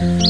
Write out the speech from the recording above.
Mm-hmm.